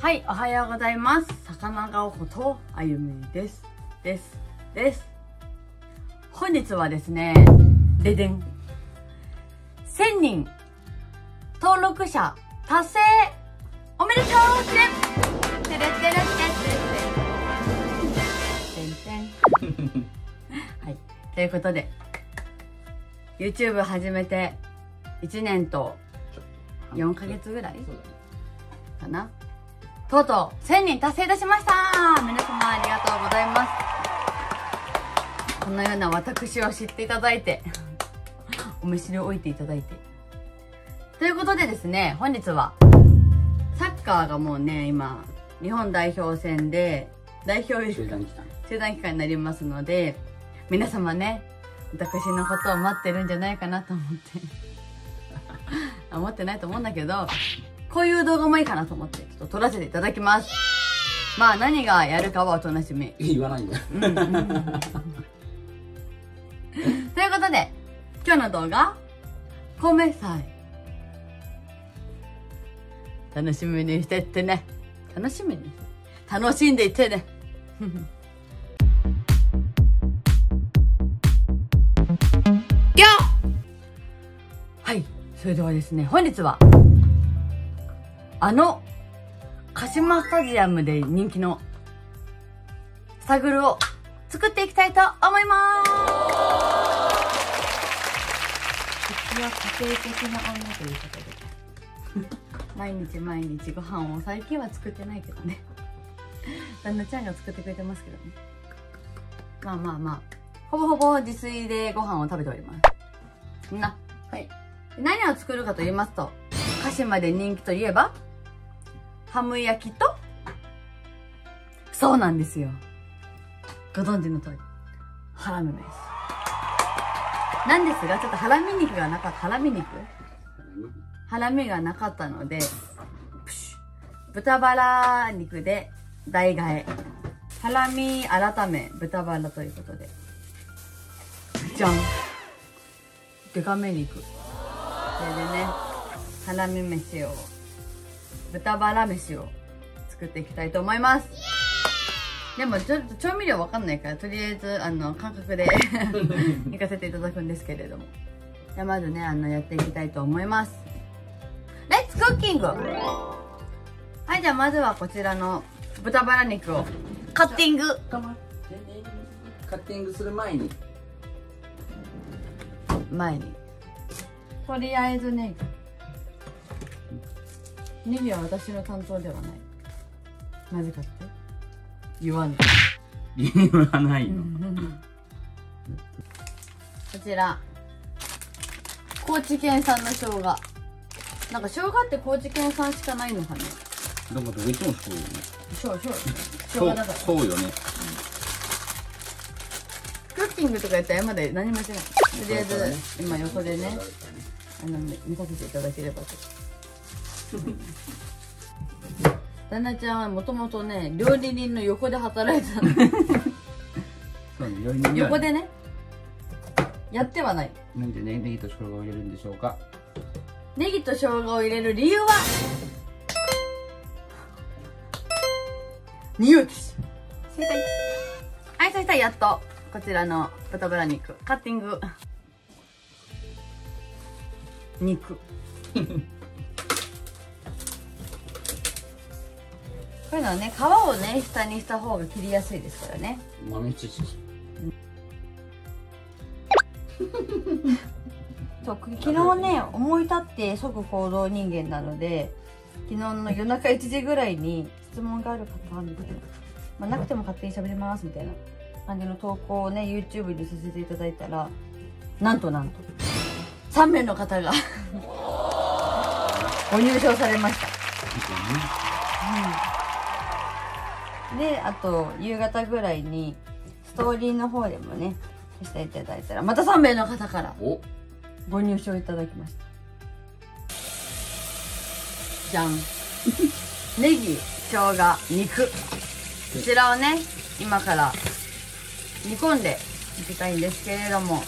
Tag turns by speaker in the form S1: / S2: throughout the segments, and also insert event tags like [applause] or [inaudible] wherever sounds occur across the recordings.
S1: はい、おはようございます。魚顔ことあゆみです。です。です。本日はですね、ででん。1000人登録者達成おめでとうてれてれてれてれてれてんてん。はい。ということで、YouTube 始めて1年と4ヶ月ぐらいかなとうとう1000人達成いたしました。皆様ありがとうございます。このような私を知っていただいて [laughs] お見知りを置いていただいて。ということでですね本日はサッカーがもうね今日本代表戦で代表入り
S2: 集団期間。
S1: 中断期間になりますので皆様ね私のことを待ってるんじゃないかなと思って。[laughs] あ思ってないと思うんだけどこういう動画もいいかなと思ってちょっと撮らせていただきます。まあ何がやるかはお楽しみ。
S2: 言わないんだよ [laughs]
S1: ということで今日の動画米祭。楽しみにしてってね。楽しみに楽しんでいってね。[laughs] よはい。それではですね本日はあの鹿島スタジアムで人気のスタグルを作っていきたいと思います。うちは家庭的な女ということで毎日毎日ご飯を最近は作ってないけどね。[laughs] 旦那ちゃんが作ってくれてますけどね。まあまあまあ。ほぼほぼ自炊でご飯を食べております。な。はい。何を作るかと言いますと鹿島で人気といえばハム焼きと？そうなんですよ。ご存知の通り。ハラミです。なんですがちょっとハラミ肉がなかった。ハラミ肉？ハラミがなかったのでプシュ。豚バラ肉で代替え。ハラミ改め豚バラということで。じゃんデカめ肉。これでねハラミ飯を豚バラ飯を作っていきたいと思います。でもちょっと調味料わかんないからとりあえずあの感覚で [laughs] 行かせていただくんですけれども。じゃあまずねあのやっていきたいと思います。レッツクッキングはいじゃあまずはこちらの豚バラ肉をカッティング。
S2: カッティングする前に。
S1: 前に。とりあえずねネギは私の担当ではない。なぜかって？言わない
S2: 言わないの。
S1: こちら。高知県産の生姜。なんか生姜って高知県産しかないのかね？
S2: どこどこ行ってもそうよね。
S1: そうそう。生姜だから。
S2: そうよね。
S1: クッキングとかやったら山で何もしてない。とりあえず今横でねあの見させていただければと [laughs] 旦那ちゃんはもともとね料理人の横で働いてたの。
S2: そうね料理人には
S1: 横でねやってはない。
S2: なんでねネギと生姜を入れるんでしょうか。
S1: ネギと生姜を入れる理由は？匂いです。正解。はいそしたらやっとこちらの豚バラ肉カッティング。肉 [laughs] こういうのはね皮をね下にした方が切りやすいですからね。
S2: 豆知識
S1: そう昨日ね思い立って即行動人間なので昨日の夜中1時ぐらいに質問がある方みたいな、まあ、なくても勝手に喋りますみたいな感じの投稿をね YouTube にさせていただいたらなんとなんと3名の方が [laughs] ご入賞されました、うん、であと夕方ぐらいにストーリーの方でもねしていただいたらまた3名の方から
S2: お。
S1: ご入賞いただきました。じゃん。[laughs] ネギ生姜肉。こちらをね今から煮込んでいきたいんですけれども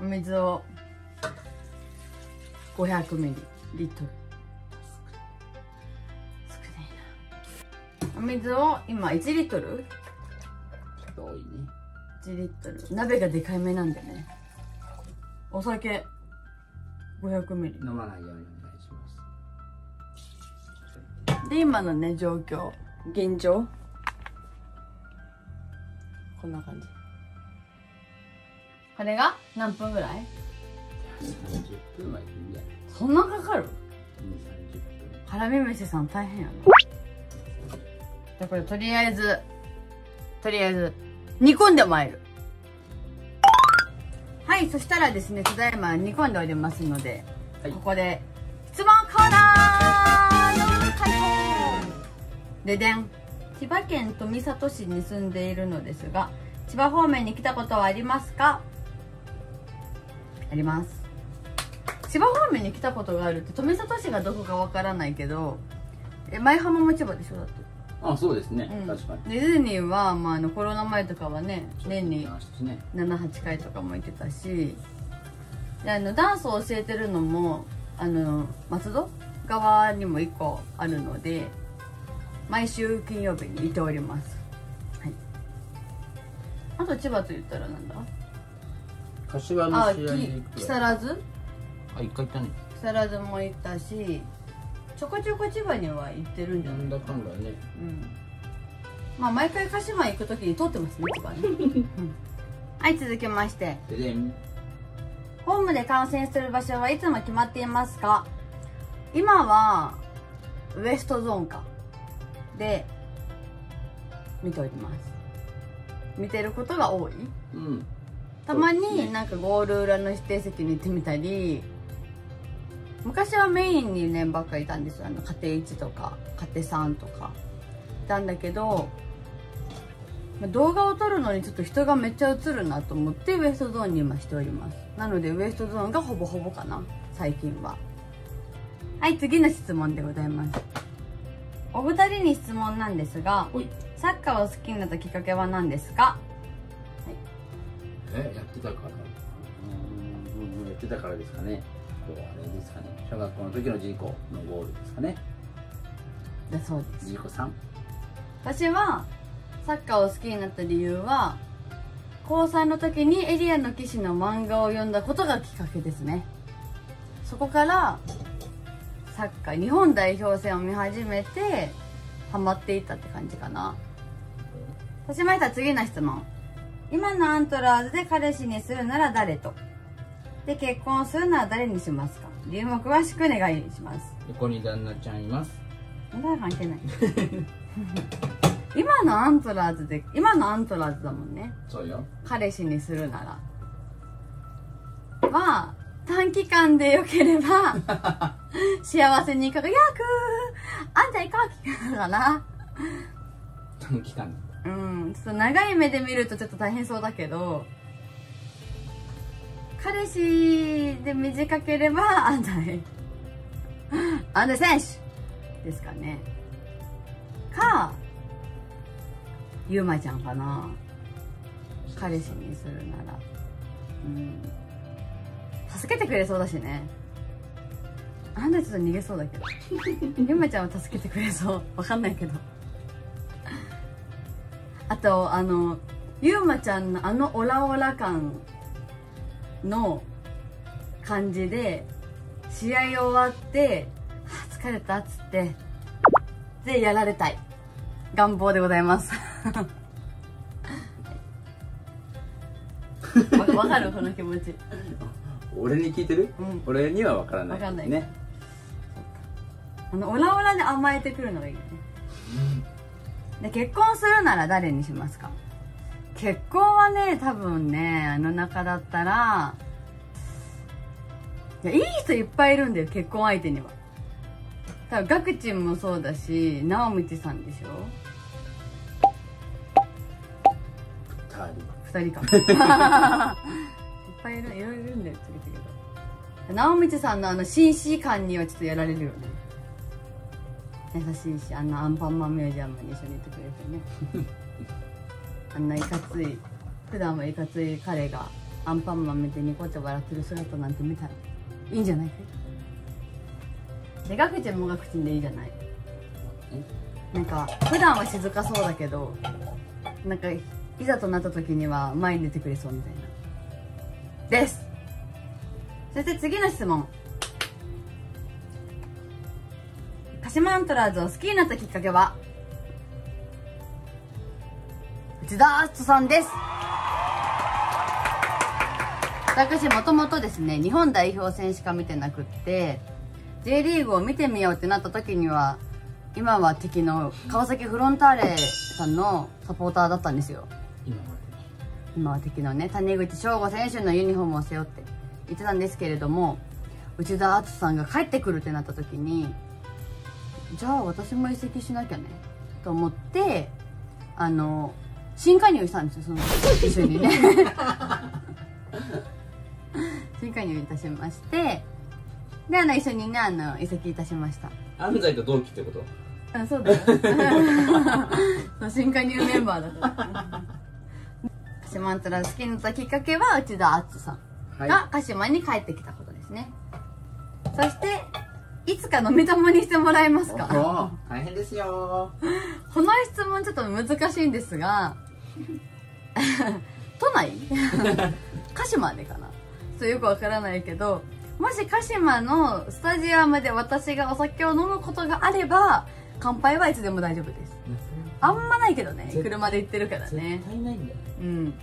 S1: お水を500ミリリットル水を今1リットル？
S2: ちょっと多いね
S1: ?1 リットル。鍋がでかいめなんでね。お酒500ミリ。
S2: 飲まないようにお願いします
S1: で、今のね、状況。現状。こんな感じ。これが何分ぐらい
S2: ？30分はいいんじゃない？
S1: そんなかかる
S2: ？2 30分
S1: ハラミ飯さん大変やな。じゃあこれとりあえず、とりあえず、煮込んでまいる。はい、そしたらですね、ただいま煮込んでおりますので、
S2: はい
S1: ここで、質問コーナーの開放ででん。千葉県富里市に住んでいるのですが、千葉方面に来たことはありますか？あります。千葉方面に来たことがあるって富里市がどこかわからないけどえ前浜も千葉でしょ？だって、
S2: あそうですね、
S1: うん、
S2: 確かに。
S1: ディズニーは、まあ、あのコロナ前とかはね年に
S2: ましたしね。
S1: 78回とかも行ってたしであのダンスを教えてるのもあの松戸側にも1個あるので毎週金曜日に行っております。はい。あと千葉と言ったらなんだ？
S2: 柏の
S1: あ
S2: 試合に
S1: 木更津？
S2: あ一回行ったね。
S1: 木更津も行ったしちょこちょこ千葉には行ってるんじゃ
S2: な
S1: ない
S2: んだかんだね
S1: うん。まあ毎回鹿島行く時に通ってますね千葉ね、[laughs] うん。はい続きまして。
S2: ででん。
S1: ホームで観戦する場所はいつも決まっていますか？今はウエストゾーンか。で見ております。見てることが多い。
S2: うん。
S1: たまになんかゴール裏の指定席に行ってみたり昔はメインにねばっかりいたんですよ。あの家庭1とか家庭3とか。いたんだけどまあ動画を撮るのにちょっと人がめっちゃ映るなと思ってウエストゾーンに今しております。なのでウエストゾーンがほぼほぼかな最近は。はい次の質問でございます。お二人に質問なんですがサッカーを好きになったきっかけは何ですか？
S2: えやってたから。うーんやってたからですかねあとはあれですかね。小学校の時のジーコのゴールですかね。
S1: だそうです。
S2: ジーコさん
S1: 私はサッカーを好きになった理由は高3の時にエリアの騎士の漫画を読んだことがきっかけですね。そこからサッカー日本代表戦を見始めてハマっていったって感じかな。そうしましたら次の質問。今のアントラーズで彼氏にするなら誰と？で結婚するなら誰にしますか？理由も詳しくお願いします。
S2: 横に旦那ちゃんいます。
S1: まだ関係ない。[laughs] 今のアントラーズで今のアントラーズだもんね。
S2: そうよ。
S1: 彼氏にするなら。まあ短期間でよければ [laughs] 幸せに輝くあんた行こうかな。
S2: 短期間
S1: うんちょっと長い目で見るとちょっと大変そうだけど彼氏で短ければ安西安西選手ですかね。かゆうまちゃんかな。彼氏にするなら。うん。助けてくれそうだしね。あんたちょっと逃げそうだけど。ゆうまちゃんは助けてくれそう。わかんないけど。あとあのゆうまちゃんのあのオラオラ感の感じで試合終わって「はあ疲れた」っつってでやられたい。願望でございます。[laughs] わわかる？この気持ち。
S2: 俺に聞いてる、
S1: うん。
S2: 俺には分からない。
S1: わかんない。
S2: ね。
S1: あのオラオラで甘えてくるのがいいよね。で結婚するなら誰にしますか？結婚はね多分ねあの中だったらいやいい人いっぱいいるんだよ結婚相手には。多分ガクチンもそうだし直道さんでしょ？
S2: 二人。
S1: 二人か。[laughs] いっぱいいるいろいろいるんだよ次々と直道さんのあの紳士感にはちょっとやられるよね。優しいしあんなアンパンマンミュージアムに一緒にいてくれてね [laughs] あんないかつい普段はいかつい彼がアンパンマン見てニコって笑ってる姿なんて見たらいいんじゃない？かいでガクチンもガクチンでいいじゃないなんか普段は静かそうだけどなんかいざとなった時には前に出てくれそうみたいな。です。そして次の質問。鹿島アントラーズを好きになったきっかけは？内田篤人さんです。私もともとですね日本代表戦しか見てなくって J リーグを見てみようってなった時には今は敵の川崎フロンターレさんのサポーターだったんですよ。
S2: 今
S1: は敵。のね谷口翔吾選手のユニフォームを背負って言ってたんですけれども内田篤さんが帰ってくるってなった時にじゃあ私も移籍しなきゃねと思ってあの新加入したんですよその一緒にね。[laughs] 新加入いたしまして。であの一緒にねあの移籍いたしました。
S2: で安西と同期ってこと？
S1: あそうだよ。[laughs] 新加入メンバーだから。鹿島アントラ好きになったきっかけは内田篤さん
S2: はい。
S1: が鹿島に帰ってきたことですね、そしていつか飲み友にしてもらえますか？
S2: お大変ですよ。[laughs]
S1: この質問ちょっと難しいんですが [laughs] 都内？[laughs] 鹿島でかな？そうよくわからないけどもし鹿島のスタジアムで私がお酒を飲むことがあれば乾杯はいつでも大丈夫です。あんまないけどね
S2: 絶
S1: 車で行ってるから
S2: 絶
S1: ね
S2: 対ないんだよ。
S1: うん。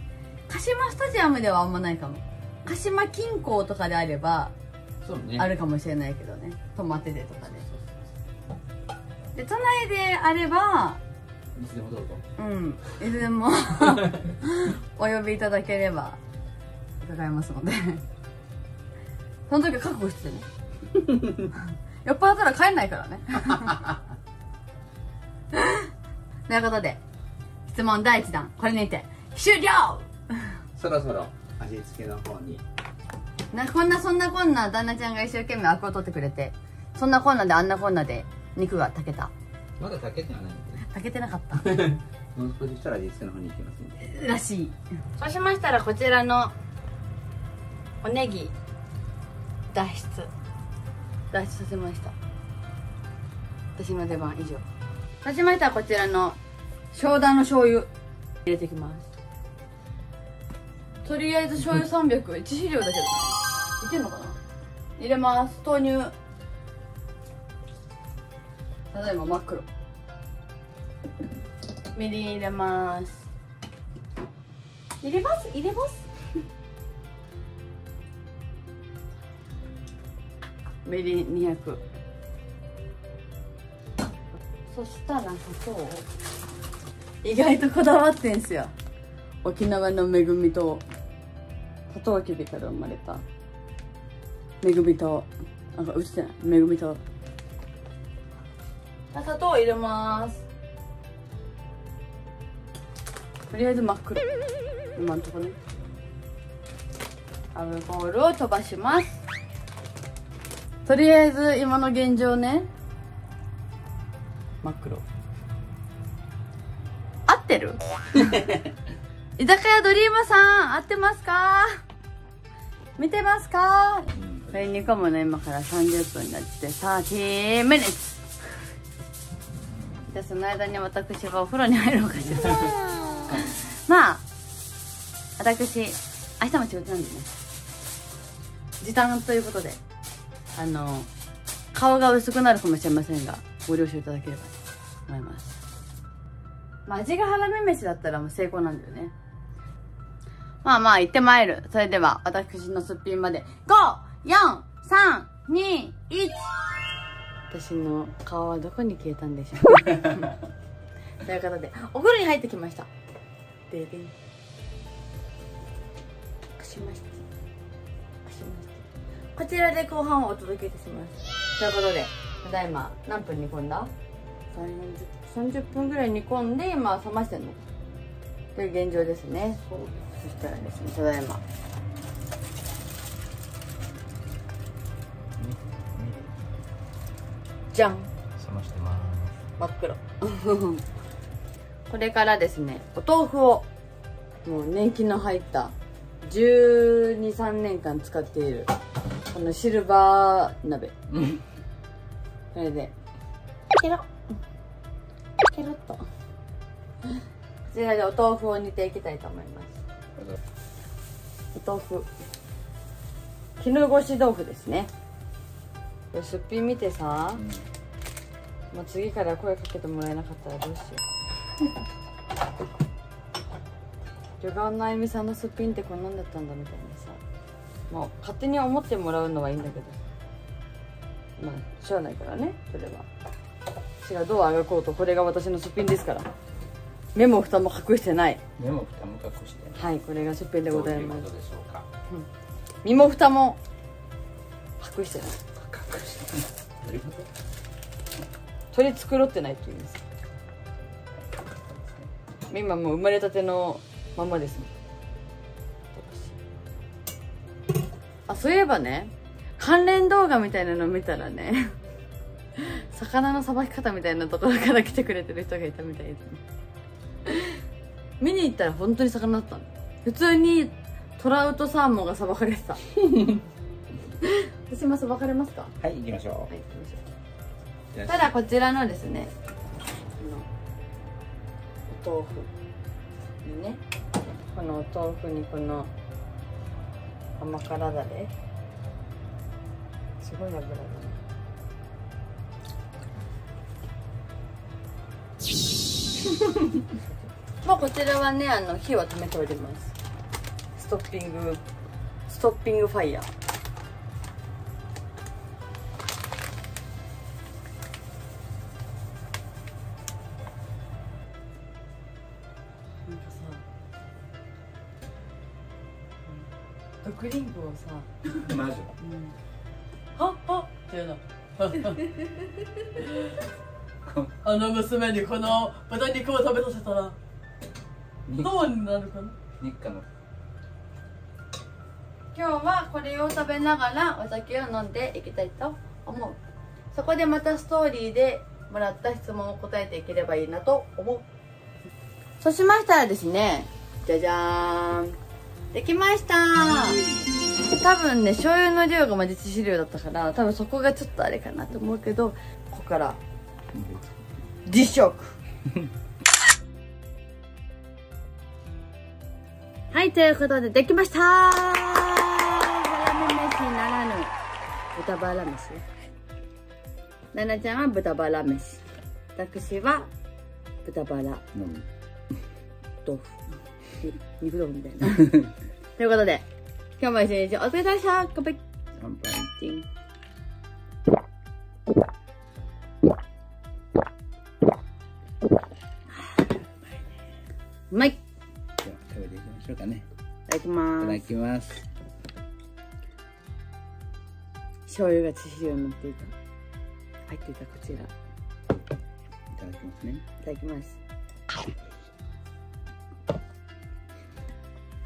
S1: 鹿島スタジアムではあんまないかも。鹿島近郊とかであれば
S2: そうね。
S1: あるかもしれないけどね。泊まっててとかでで都内であれば
S2: いつでもどうぞ。
S1: うん。いつでも [laughs] お呼びいただければ伺いますので。その時は覚悟してね。[laughs] 酔っ払ったら帰んないからね。[laughs] ということで質問第1弾これにて終了。
S2: そろそろ味付けの方に。
S1: なこんなそんなこんな旦那ちゃんが一生懸命アクを取ってくれてそんなこんなであんなこんなで肉が炊けた。
S2: まだ炊けてはないんでね
S1: 炊けてなかった。[laughs]
S2: もう少ししたら味付けの方に行きますんで。
S1: らしい。そうしましたらこちらのおネギ。脱出。脱出させました。私の出番以上。そうしましたらこちらの生姜の醤油。入れていきます。とりあえず醤油300致死量だけどねいけんのかな？入れます。豆乳。ただいま真っ黒みりん入れます。入れます？入れます？みりん200そしたら砂糖意外とこだわってんすよ。沖縄の恵みとサトウキビから生まれた。恵みとなんか映ってない恵みと砂糖入れますとりあえず真っ黒。今んとこね。アルコールを飛ばします。とりあえず今の現状ね。真っ黒。合ってる？[laughs] 居酒屋ドリームさん合ってますか？見てますか？これ煮込むの今から30分になって。30 minutes じゃあその間に私はお風呂に入ろうかしら [laughs] まあ私明日も仕事なんでね。時短ということであの顔が薄くなるかもしれませんがご了承いただければと思います。まあ味がハラミ飯だったらもう成功なんだよね。まあまあ行ってまいる。それでは私のすっぴんまで。54321私の顔はどこに消えたんでしょう。か [laughs] ということでお風呂に入ってきました。ででんくしました。くしました。こちらで後半をお届けいたします。ということでただいま何分煮込んだ？3 30分。ぐらい煮込んで今冷ましてんの。という現状ですね。そしたらですねただいま。じゃん。
S2: 冷ましてます。
S1: 真っ黒 [laughs] これからですねお豆腐をもう年季の入った1 2 3年間使っているこのシルバー鍋。これでケロッ。ちらでお豆腐を煮ていきたいと思います。お豆腐。絹ごし豆腐ですね。すっぴん見てさ、もう次から声かけてもらえなかったらどうしよう [laughs] 旅館のあゆみさんのすっぴんってこんなんだったんだみたいなさもう勝手に思ってもらうのはいいんだけど。まあしゃあないからねそれは。私がどうあがこうとこれが私のすっぴんですから。目も蓋も隠してない。
S2: 目も蓋も隠して
S1: はいこれがすっぴんで
S2: ど
S1: ございうます。
S2: ういことでしょうか。
S1: 身も蓋も隠してない。
S2: 隠してどういうこと？
S1: 取り繕ってないっていうんです今もう生まれたてのままです。あそういえばね関連動画みたいなの見たらね [laughs] 魚のさばき方みたいなところから来てくれてる人がいたみたいで。すね見に行ったら本当に魚だったの。普通にトラウトサーモンがさばかれてた。[laughs] 私もさばかれますか？
S2: はい行きましょ
S1: はい行きましょう。
S2: う
S1: ただこちらのですね豆腐にねこのお豆腐にこの甘辛だれ。すごい油だね。[laughs] もうこちらはねあの火を止めております。ストッピングストッピングファイヤー。さ。
S2: マジ？
S1: はっはっ。っていうの。[laughs] あの娘にこの豚肉を食べさせたらどうになるかな？
S2: 日課の
S1: 今日はこれを食べながらお酒を飲んでいきたいと思う。そこでまたストーリーでもらった質問を答えていければいいなと思う。そうしましたらですねじゃじゃーん。できました多分ね醤油の量が魔術資料だったから多分そこがちょっとあれかなと思うけどここから。実食。[laughs] はいということでできました。バラメ飯ならぬ豚バラ飯。ななちゃんは豚バラ飯。私は豚バラ。豆腐。に肉豆腐みたいな。ということで今日も一日お疲れ様でした。乾杯
S2: 乾杯
S1: うまい。い
S2: じゃあ食べていきましょうかね。
S1: ただき
S2: いただ
S1: ます
S2: きます。
S1: 醤油が致死量に乗っていた入っていたこちら。い
S2: いただきますね。
S1: ただきます。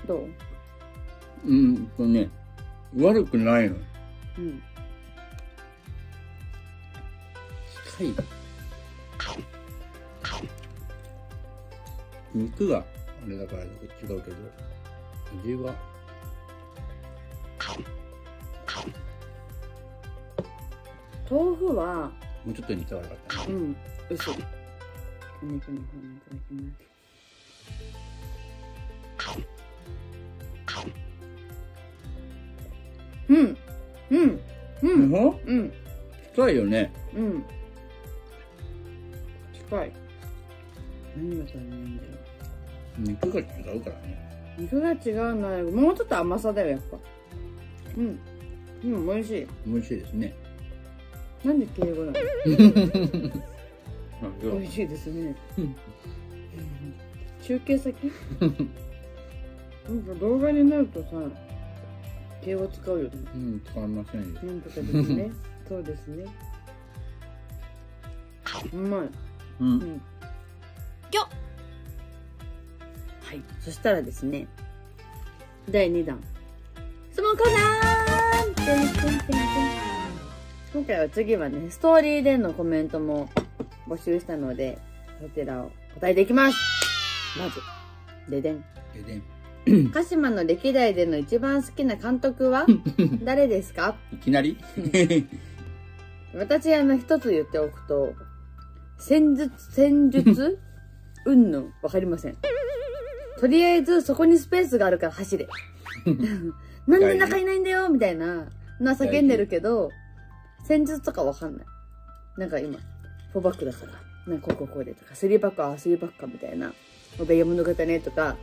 S1: どう？
S2: うんとね悪くないの。
S1: うん。
S2: 近い肉があれだから違うけど味は。
S1: 豆腐は
S2: もうちょっと煮たらよかったね
S1: うん。嘘。お肉の方にいただきますうん。うん。うん。
S2: ほ
S1: うん。
S2: 近いよね。
S1: うん。近い。何が足りないんだろ
S2: 肉が違うからね。
S1: う肉が違うのはもうちょっと甘さだよやっぱ。うん。うん美味しい。
S2: 美味しいですね。
S1: なんで敬語なの？
S2: あ
S1: 美味しいですね。
S2: うん。
S1: 中継先。[laughs] なんか動画になるとさ敬語使うよね。
S2: うん使いませんよ。
S1: なんとかですね。[laughs] そうですね。うまい。
S2: うん。
S1: うん。はい。そしたらですね第2弾。質問コーナー今回は次はねストーリーでのコメントも募集したのでそちらを答えていきます。まずででん。
S2: ででん
S1: 鹿島の歴代での一番好きな監督は？誰ですか？
S2: いきなり？
S1: 私あの一つ言っておくと戦術戦術？うん。ぬんわかりません。とりあえずそこにスペースがあるから走れ。なんで中いないんだよ？みたいな、な叫んでるけど、戦術とかわかんない。なんか今、4バックだから、なんかこうこうこうでとか、3バックは3バックかみたいな、おべや物語ねとか、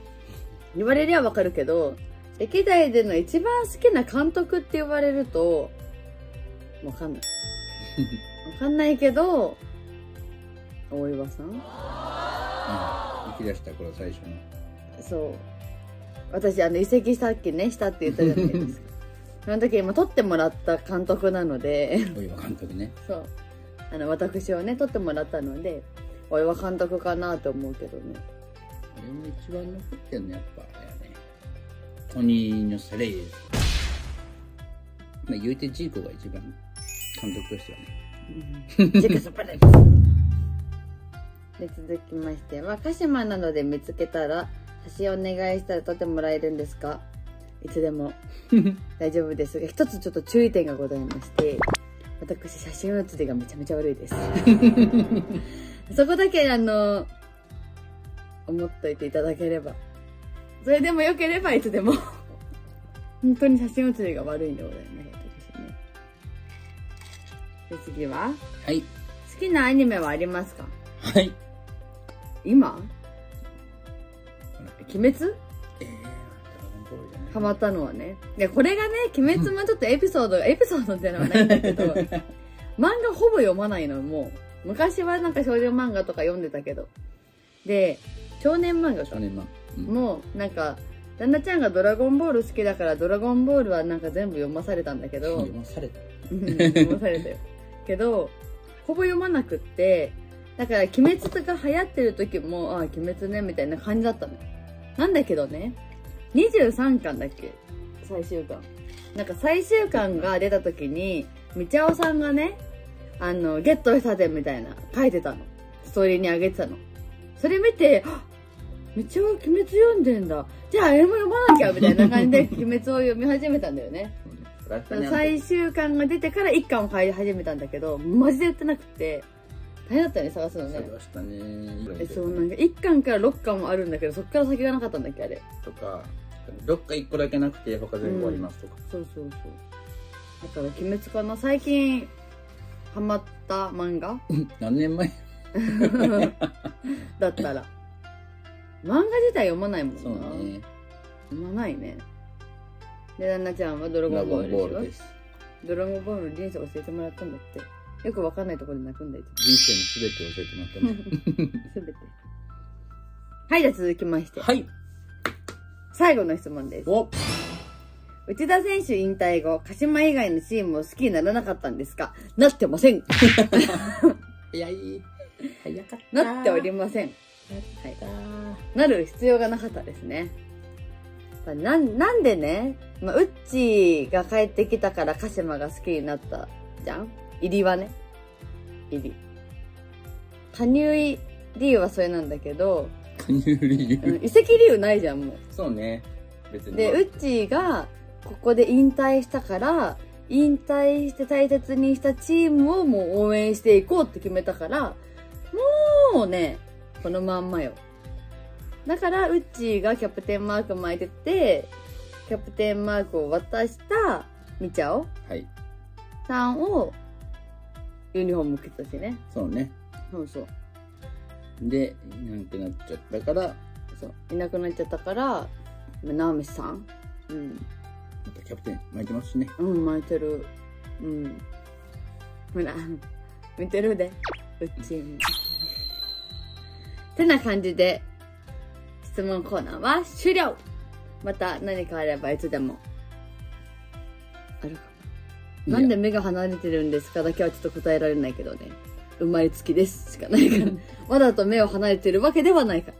S1: 言われりゃわかるけど、歴代での一番好きな監督って言われると、わかんない。わかんないけど、大岩さん？
S2: うん行き出した頃最初の
S1: そう。私、あの、移籍さっきね、したって言ったじゃないですか。[laughs] その時今、取ってもらった監督なので、
S2: 大岩監督ね
S1: そう。あの、私をね、取ってもらったので、大岩監督かなと思うけどね。
S2: れも一番残ってんのやっぱあれやねトニーニョ・セレイユまあ言うてジーコが一番監督としてはね。
S1: ジェクスパレで続きましては鹿島などで見つけたら写真お願いしたら撮ってもらえるんですか？いつでも。[laughs] 大丈夫ですが一つちょっと注意点がございまして私写真写りがめちゃめちゃ悪いです。[laughs] そこだけあの思っといていただければ。それでもよければいつでも。[laughs] 本当に写真写りが悪いんでございますね。で次は？
S2: はい。
S1: 好きなアニメはありますか？
S2: はい。
S1: 今？鬼滅？ハマったのはね。で、これがね、鬼滅もちょっとエピソードが、[laughs] エピソードっていうのはないんだけど、[laughs] 漫画ほぼ読まないの、もう。昔はなんか少女漫画とか読んでたけど。で、少年漫画か
S2: 少。年漫画、うん
S1: もう、なんか、旦那ちゃんがドラゴンボール好きだから、ドラゴンボールはなんか全部読まされたんだけど、
S2: 読まされた
S1: うん読まされたよ。[laughs] けど、ほぼ読まなくって、だから、鬼滅とか流行ってる時も、ああ、鬼滅ね、みたいな感じだったの。なんだけどね、23巻だっけ？最終巻。なんか最終巻が出た時に、みちゃおさんがね、あの、ゲットしたでみたいな、書いてたの。ストーリーにあげてたの。それ見て、あみちゃお鬼滅読んでんだ。じゃあ、あれも読まなきゃみたいな感じで、[laughs] 鬼滅を読み始めたんだよね。最終巻が出てから1巻を買い始めたんだけど、マジで売ってなくて、大変だったよね、探すのね。
S2: 探したね
S1: え、そう、なんか1巻から6巻もあるんだけど、そっから先がなかったんだっけ、あれ。
S2: とかどっか一個だけなくて他全部ありますとか、
S1: そうそうそう。だから、鬼滅かな最近、ハマった漫画？[laughs]
S2: 何年前？[laughs]
S1: だったら。漫画自体読まないもんな。
S2: そうね
S1: 読まないね。で、旦那ちゃんはドラ
S2: ドラゴン
S1: ボールでしょ？
S2: ボールです
S1: ドラゴンボールの人生教えてもらったんだって。よくわかんないところで泣くんだよ。
S2: 人生の全てを教えてもらったね
S1: す [laughs] べて。はい、じゃあ続きまして。
S2: はい
S1: 最後の質問です。
S2: お
S1: 内田選手引退後、鹿島以外のチームを好きにならなかったんですか？なってません。[laughs]
S2: いやいい早かっ
S1: なっておりません。はい。なる必要がなかったですね。なん、なんでね、まあ、ウッチーが帰ってきたから鹿島が好きになったじゃん？入りはね。入り。加入理由はそれなんだけど、
S2: 加入理由？
S1: うん移籍理由ないじゃん、もう。
S2: そうね別に
S1: で、ウッチーがここで引退したから、引退して大切にしたチームをもう応援していこうって決めたから、もうね、このまんまよ。だから、ウッチーがキャプテンマーク巻いてて、キャプテンマークを渡したミチャオ
S2: はい
S1: さんをユニフォーム着てたしね。
S2: そうね
S1: そうそう。
S2: でいなくなっちゃったから
S1: そう。いなくなっちゃったから、ナミさん。うん。
S2: またキャプテン巻いてますしね
S1: うん、巻いてる。うん。ほら、見てるで。うちも。てな感じで、質問コーナーは終了また何かあればいつでも。あるかな。なんで目が離れてるんですか？だけはちょっと答えられないけどね。生まれつきですしかないから。わざと目を離れてるわけではないから。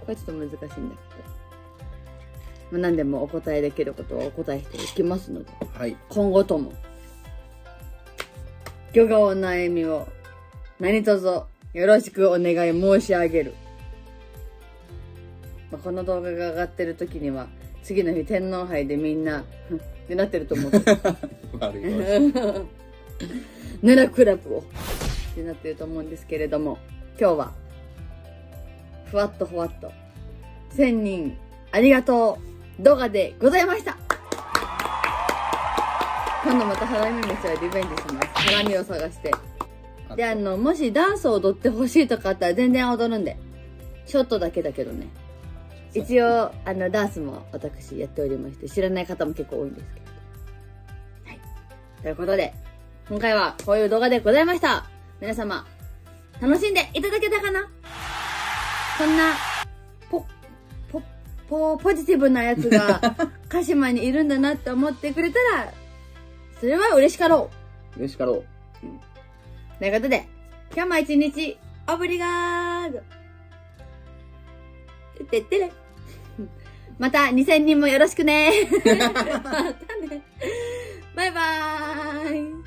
S1: そこはちょっと難しいんだけど。まあ、何でもお答えできることはお答えしていきますので。
S2: はい
S1: 今後とも、漁業お悩みを何卒よろしくお願い申し上げる。まあ、この動画が上がってる時には、次の日天皇杯でみんな、ってなってると思う。[laughs]
S2: 悪いわ [laughs]
S1: 奈良クラブをってなってると思うんですけれども、今日は、ふわっとふわっと、1000人ありがとう動画でございました今度またハラミ飯はリベンジします。ハラミを探して。で、あの、もしダンスを踊ってほしいとかあったら全然踊るんで。ショットだけだけどね。一応、あの、ダンスも私やっておりまして、知らない方も結構多いんですけど。はい。ということで、今回はこういう動画でございました。皆様、楽しんでいただけたかな？こんな、ポ、ポ、ポ、ポジティブなやつが、[laughs] 鹿島にいるんだなって思ってくれたら、それは嬉しかろう。
S2: 嬉しかろう。
S1: ということで、今日も一日、オブリガード。てってれ。[laughs] また2000人もよろしくね。[laughs] またね。バイバーイ。